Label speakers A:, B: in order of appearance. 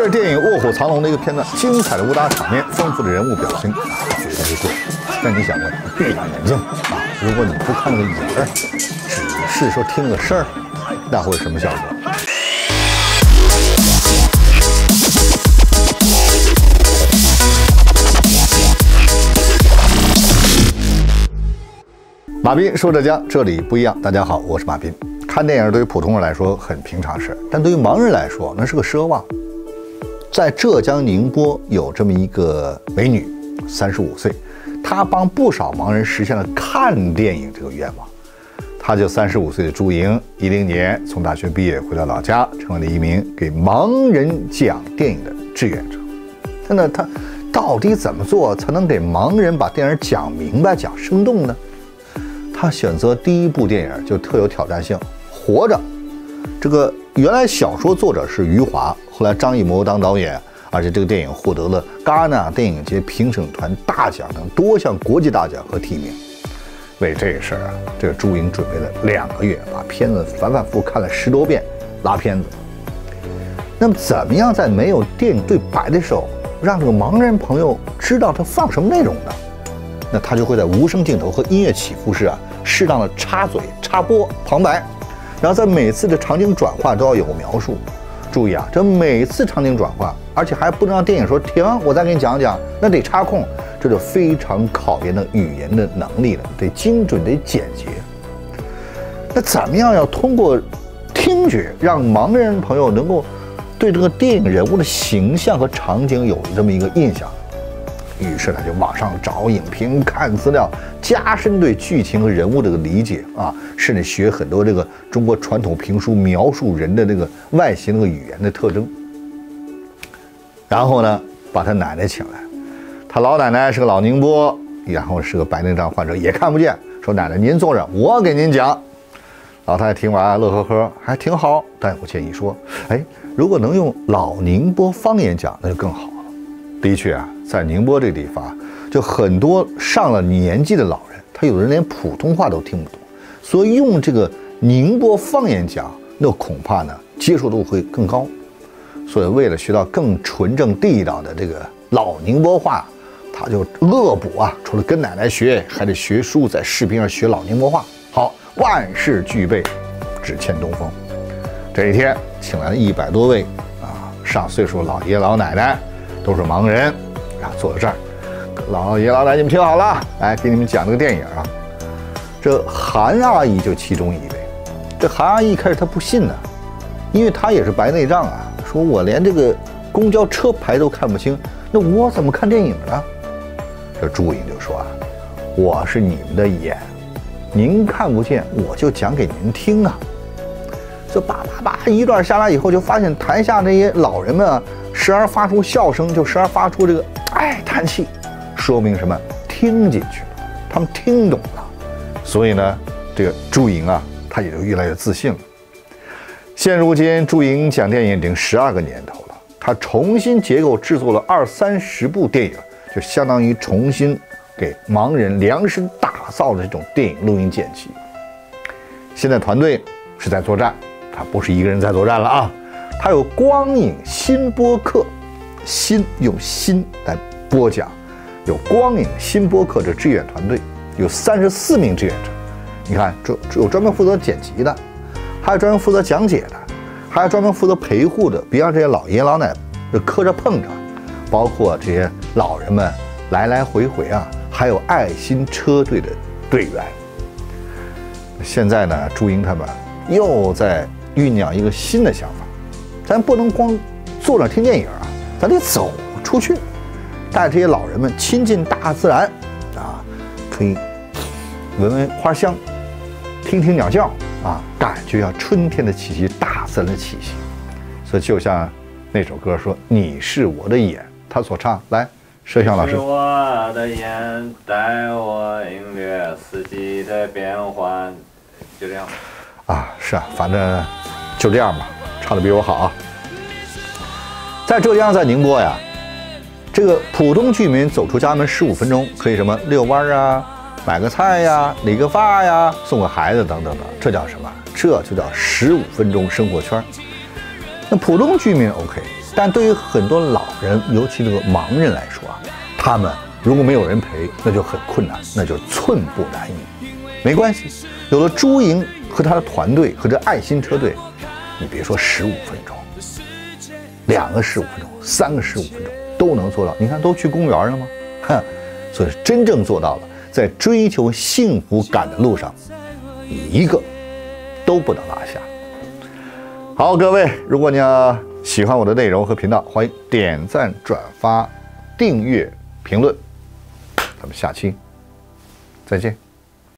A: 这是电影《卧虎藏龙》的一个片段，精彩的武打场面，丰富的人物表情，绝对是贵。但你想过，闭上眼睛啊，如果你不看那个影儿，只是说听个声儿，那会是什么效果？马斌说浙江，这里不一样。大家好，我是马斌。看电影对于普通人来说很平常事，但对于盲人来说那是个奢望。在浙江宁波有这么一个美女，三十五岁，她帮不少盲人实现了看电影这个愿望。她就三十五岁的朱莹，一零年从大学毕业回到老家，成为了一名给盲人讲电影的志愿者。那她到底怎么做才能给盲人把电影讲明白、讲生动呢？她选择第一部电影就特有挑战性，《活着》。这个原来小说作者是余华，后来张艺谋当导演，而且这个电影获得了戛纳电影节评审团大奖等多项国际大奖和提名。为这事儿啊，这个朱莹准备了两个月，把片子反反复复看了十多遍，拉片子。那么，怎么样在没有电影对白的时候，让这个盲人朋友知道他放什么内容呢？那他就会在无声镜头和音乐起伏时啊。适当的插嘴、插播、旁白，然后在每次的场景转换都要有描述。注意啊，这每次场景转换，而且还不能让电影说停，我再给你讲讲，那得插空，这就非常考验的语言的能力了，得精准得简洁。那怎么样要通过听觉让盲人朋友能够对这个电影人物的形象和场景有这么一个印象？于是他就网上找影评、看资料，加深对剧情和人物这个理解啊，甚至学很多这个中国传统评书描述人的那个外形和语言的特征。然后呢，把他奶奶请来，他老奶奶是个老宁波，然后是个白内障患者，也看不见。说奶奶您坐着，我给您讲。老太太听完乐呵呵，还挺好。但我建议说，哎，如果能用老宁波方言讲，那就更好。的确啊。在宁波这地方，就很多上了年纪的老人，他有的人连普通话都听不懂，所以用这个宁波方言讲，那恐怕呢接受度会更高。所以为了学到更纯正地道的这个老宁波话，他就恶补啊，除了跟奶奶学，还得学书，在视频上学老宁波话。好，万事俱备，只欠东风。这一天，请来了一百多位啊上岁数老爷老奶奶，都是盲人。啊，坐在这儿，老爷老奶奶，你们听好了，来给你们讲这个电影啊。这韩阿姨就其中一位。这韩阿姨一开始她不信呢，因为她也是白内障啊，说我连这个公交车牌都看不清，那我怎么看电影呢？这朱颖就说啊，我是你们的眼，您看不见，我就讲给您听啊。这叭叭叭一段下来以后，就发现台下那些老人们啊，时而发出笑声，就时而发出这个。哎，叹气，说明什么？听进去了，他们听懂了，所以呢，这个朱莹啊，他也就越来越自信了。现如今，朱莹讲电影已经十二个年头了，他重新结构制作了二三十部电影，就相当于重新给盲人量身打造的这种电影录音剪辑。现在团队是在作战，他不是一个人在作战了啊，他有光影新播客。新用新来播讲，有光影新播客的志愿团队，有三十四名志愿者。你看，这有专门负责剪辑的，还有专门负责讲解的，还有专门负责陪护的，别让这些老爷老奶奶磕着碰着。包括这些老人们来来回回啊，还有爱心车队的队员。现在呢，朱英他们又在酝酿一个新的想法，咱不能光坐那听电影啊。咱得走出去，带这些老人们亲近大自然，啊，可以闻闻花香，听听鸟叫，啊，感觉啊春天的气息，大自然的气息。所以就像那首歌说：“你是我的眼。”他所唱，来，摄像老师。
B: 是我的眼带我领略四季的变换，就这样。
A: 啊，是啊，反正就这样吧，唱的比我好啊。在浙江，在宁波呀，这个普通居民走出家门十五分钟，可以什么遛弯儿啊，买个菜呀，理个发呀，送个孩子等等等，这叫什么？这就叫十五分钟生活圈。那普通居民 OK，但对于很多老人，尤其这个盲人来说啊，他们如果没有人陪，那就很困难，那就寸步难移。没关系，有了朱莹和他的团队和这爱心车队，你别说十五分钟，两个十五分钟，三个十五分钟都能做到。你看，都去公园了吗？哼，所以真正做到了，在追求幸福感的路上，一个都不能落下。好，各位，如果你要喜欢我的内容和频道，欢迎点赞、转发、订阅、评论。咱们下期再见。